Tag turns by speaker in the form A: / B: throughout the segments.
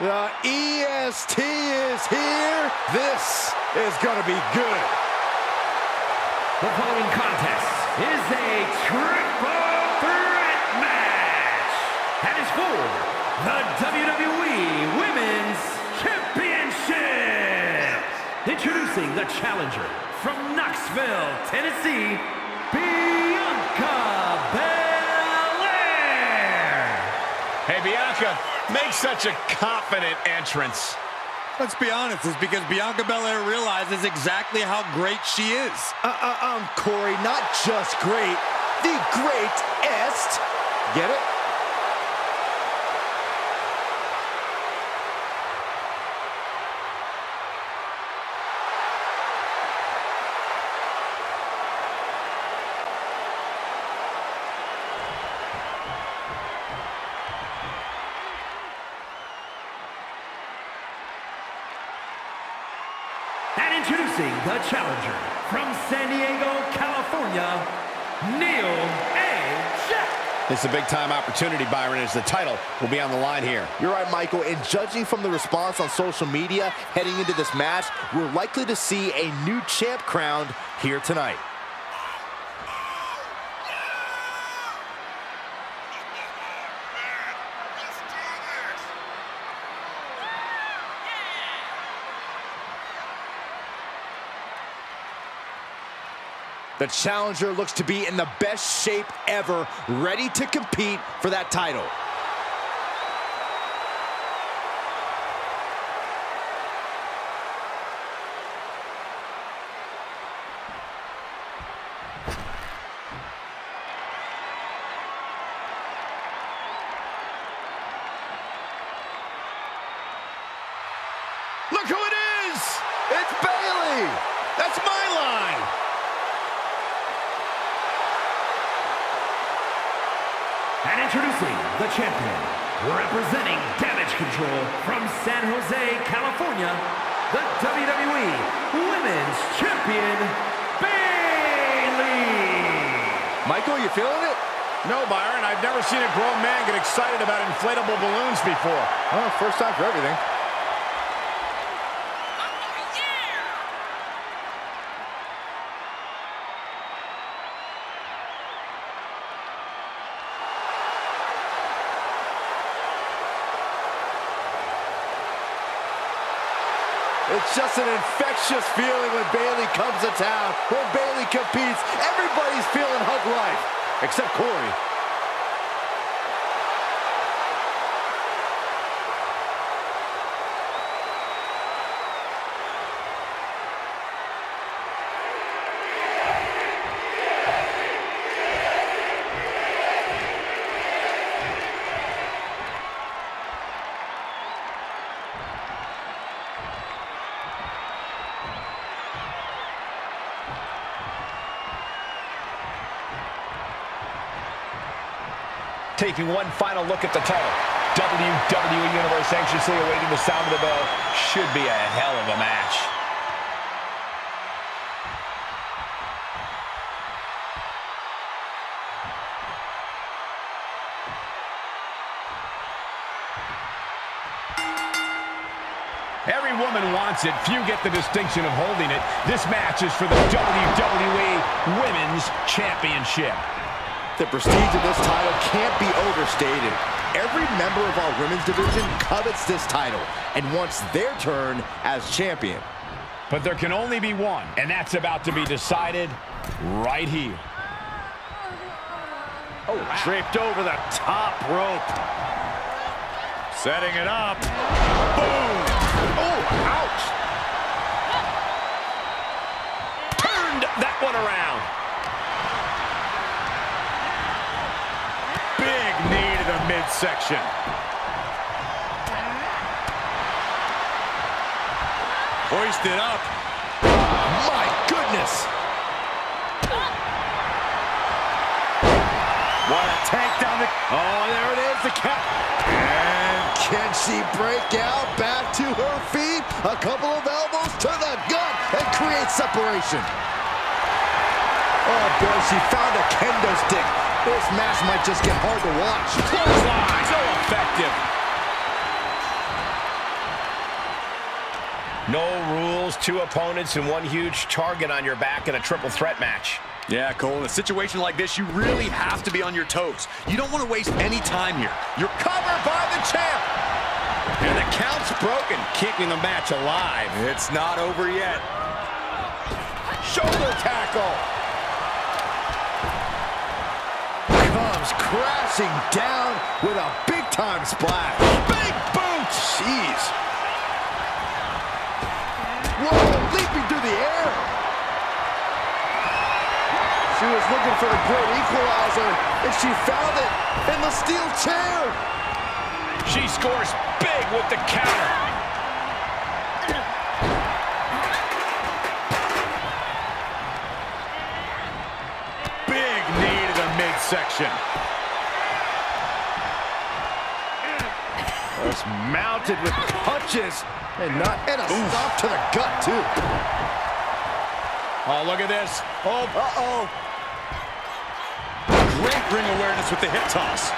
A: The EST is here. This is going to be good.
B: The following contest is a triple threat match. And is for the WWE Women's Championship. Introducing the challenger from Knoxville, Tennessee, Bianca Belair.
C: Hey, Bianca, make such a confident entrance.
D: Let's be honest, it's because Bianca Belair realizes exactly how great she is.
A: Uh, uh, um, Corey, not just great, the greatest. Get it?
B: Introducing the challenger from San Diego, California, Neil A. Jack.
C: It's a big-time opportunity, Byron, as the title will be on the line here.
A: You're right, Michael. And judging from the response on social media heading into this match, we're likely to see a new champ crowned here tonight. The challenger looks to be in the best shape ever, ready to compete for that title.
C: Look who it is!
A: It's Bayley!
C: That's my line!
B: And introducing the champion, representing Damage Control from San Jose, California, the WWE Women's Champion, Bayley.
A: Michael, you feeling it?
C: No, Byron, I've never seen a grown man get excited about inflatable balloons before.
A: Oh, first time for everything. It's just an infectious feeling when Bayley comes to town. When Bayley competes, everybody's feeling hug life, except Corey.
C: Taking one final look at the title. WWE Universe anxiously awaiting the sound of the bell. Should be a hell of a match. Every woman wants it. Few get the distinction of holding it. This match is for the WWE Women's Championship.
A: The prestige of this title can't be overstated. Every member of our women's division covets this title and wants their turn as champion.
C: But there can only be one, and that's about to be decided right here.
A: Oh, draped over the top rope.
C: Setting it up. Boom!
A: Oh, ouch.
C: Turned that one around. Midsection.
D: Hoisted up.
A: My goodness. What a tank down the... Oh, there it is, the cap. And can she break out back to her feet? A couple of elbows to the gut and create separation. Oh, boy, she found a kendo stick. This match might just get hard to watch.
C: Clothesline. So effective. No rules, two opponents, and one huge target on your back in a triple threat match.
D: Yeah, Cole, in a situation like this, you really have to be on your toes. You don't want to waste any time here. You're covered by the champ. And the count's broken, keeping the match alive. It's not over yet. Shoulder tackle.
A: Comes crashing down with a big-time splash.
D: Big boot.
A: Jeez. Whoa, leaping through the air. She was looking for the great equalizer, and she found it in the steel chair.
C: She scores big with the counter.
D: Midsection.
A: Just mounted with punches and not and a stop to the gut too.
D: Oh, look at this. Oh,
A: Uh-oh.
D: great ring awareness with the hip toss.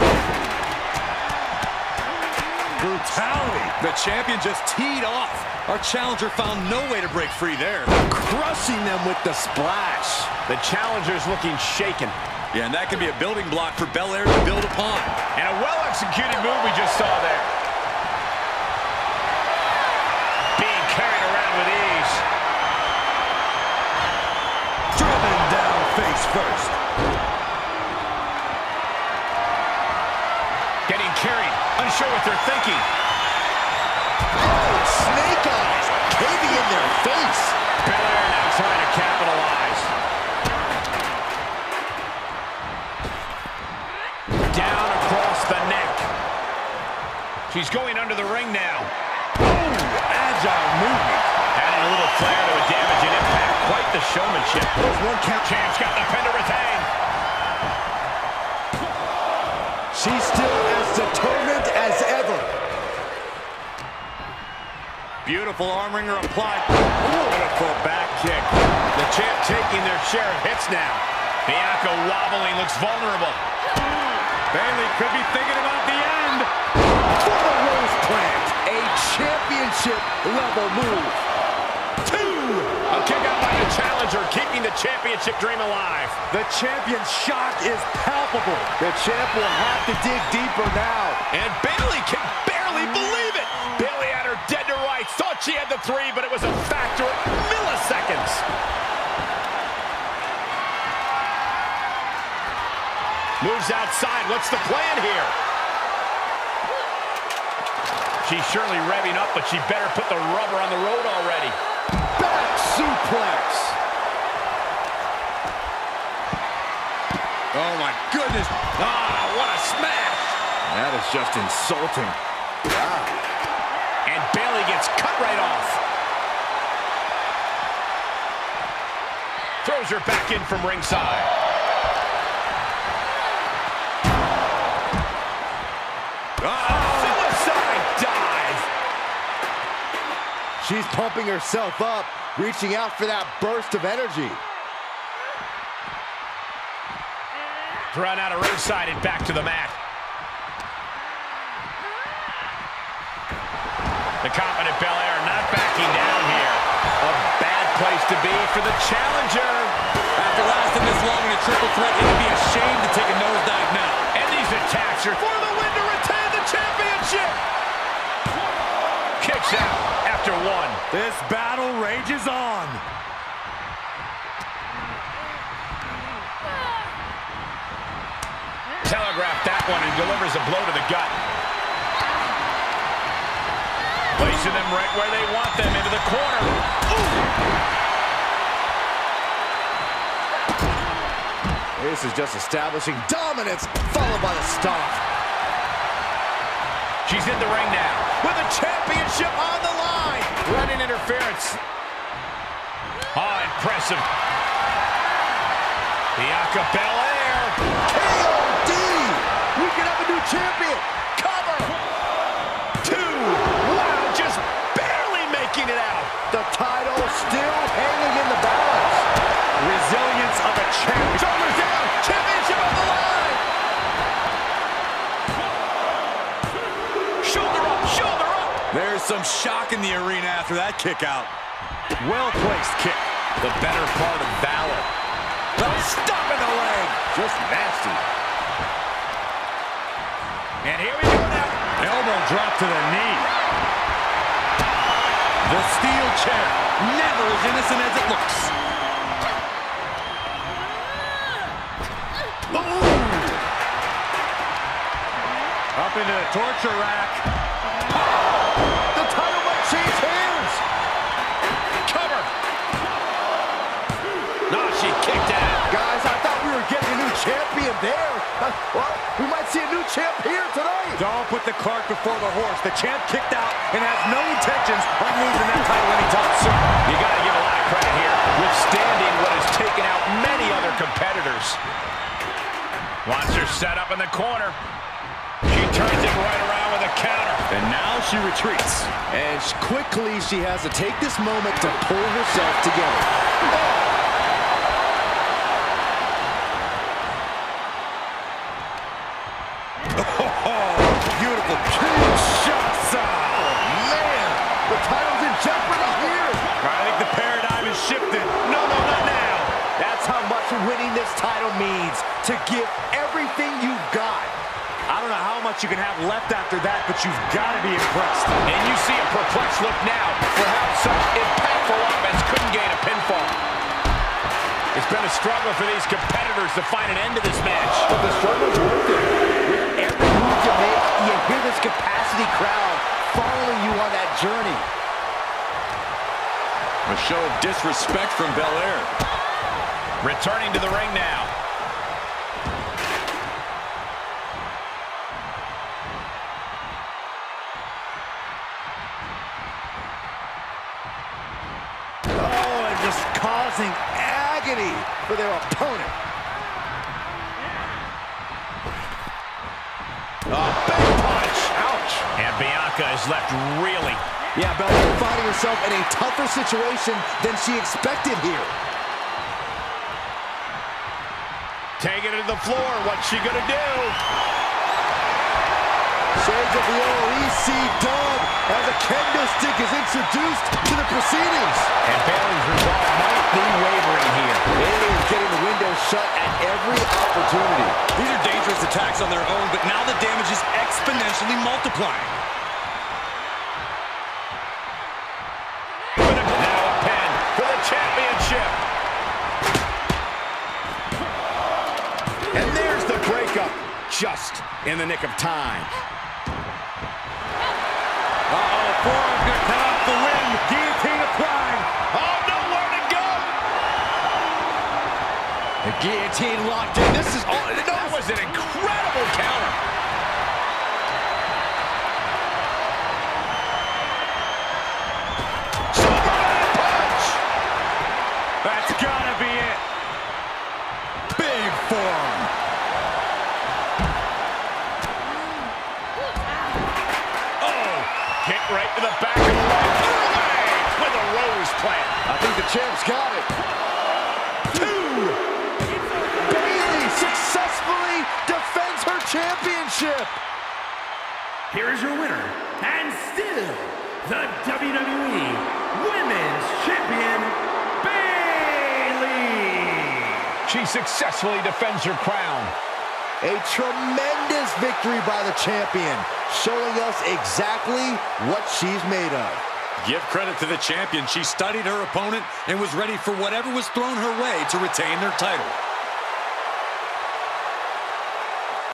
D: Brutality. The champion just teed off. Our challenger found no way to break free there.
A: Crushing them with the splash.
C: The challenger's looking shaken.
D: Yeah, and that can be a building block for Belair to build upon.
C: And a well-executed move we just saw there. Being carried around with ease.
A: Driven down face first.
C: Getting carried. Unsure what they're thinking.
A: Oh, snake eyes caving in their face.
C: She's going under the ring now. Boom! Agile movement. Adding a little flair to a damaging impact. Quite the showmanship.
A: There's one count.
C: Champ's got the pin to retain.
A: She's still as determined as ever.
D: Beautiful arm wringer applied. Beautiful back kick.
C: The champ taking their share of hits now. Bianca wobbling, looks vulnerable.
D: Bayley could be thinking about. The
A: Rose Plant. A championship level move.
C: Two! A kick out by the challenger, keeping the championship dream alive.
A: The champion's shock is palpable. The champ will have to dig deeper now.
C: And Bayley can barely believe it. Bayley had her dead to rights. Thought she had the three, but it was a factor of milliseconds. Moves outside. What's the plan here? She's surely revving up, but she better put the rubber on the road already.
A: Back suplex.
D: Oh, my goodness.
C: Ah, what a smash!
A: That is just insulting.
C: And Bayley gets cut right off. Throws her back in from ringside.
A: She's pumping herself up, reaching out for that burst of energy.
C: Thrown out of ringside and back to the mat. The confident Belair not backing down here. A bad place to be for the challenger.
D: After lasting this long in a triple threat, it'd be a shame to take a nosedive now.
C: And these attacks are for the win to retain the championship. Kicks out after one.
D: This battle rages on.
C: Telegraphed that one and delivers a blow to the gut. Placing them right where they want them, into the corner.
A: This is just establishing dominance, followed by the stomp.
C: She's in the ring now with the championship on the. Running interference. Oh, impressive. Bianca Belair.
A: KOD! We can have a new champion!
C: Cover. Two. Wow, just barely making it out.
A: The title still hanging in the balance.
D: Resilience of a champion.
C: Shoulders down. Championship on the line. Shoulder up, shoulder up.
D: There's some in the arena after that kick out. Well-placed kick. The better part of valor. The stop in the leg.
A: Just nasty.
C: And here we go now.
D: Elbow drop to the knee. The steel chair. Never as innocent as it looks.
C: Up into the torture rack.
A: Well, we might see a new champ here tonight.
D: Don't put the cart before the horse. The champ kicked out and has no intentions of losing that title anytime soon.
C: You got to give a lot of credit here, withstanding what has taken out many other competitors. Wants her set up in the corner. She turns it right around with a counter.
D: And now she retreats.
A: And quickly, she has to take this moment to pull herself together. Oh, to give everything you've got.
D: I don't know how much you can have left after that, but you've got to be impressed.
C: And you see a perplexed look now for how such impactful offense couldn't gain a pinfall. It's been a struggle for these competitors to find an end to this match.
A: But the struggle's worth it. With every move you make, you hear this capacity crowd following you on that journey.
D: A show of disrespect from Belair.
C: Returning to the ring now.
A: Causing agony for their opponent.
C: Oh, big punch. Ouch. And Bianca is left reeling.
A: Yeah, Belair finding herself in a tougher situation than she expected here.
C: Taking it to the floor. What's she going to do?
A: Shades of the old EC-Dub as a kendo stick is introduced to the proceedings.
C: And Bayley's resolve might be wavering here.
A: Bayley is getting the window shut at every opportunity.
D: These are dangerous attacks on their own, but now the damage is exponentially multiplying.
C: Now a pin for the championship.
D: And there's the breakup, just in the nick of time. Uh-oh, forearm's gonna cut off the wind. Guillotine applied.
C: Oh, nowhere to go.
A: The guillotine locked in. This is all. Champ's got it. Two. Bayley successfully defends her championship.
B: Here is your winner, and still the WWE Women's Champion, Bayley.
C: She successfully defends her crown.
A: A tremendous victory by the champion, showing us exactly what she's made of.
D: Give credit to the champion. She studied her opponent and was ready for whatever was thrown her way to retain their title.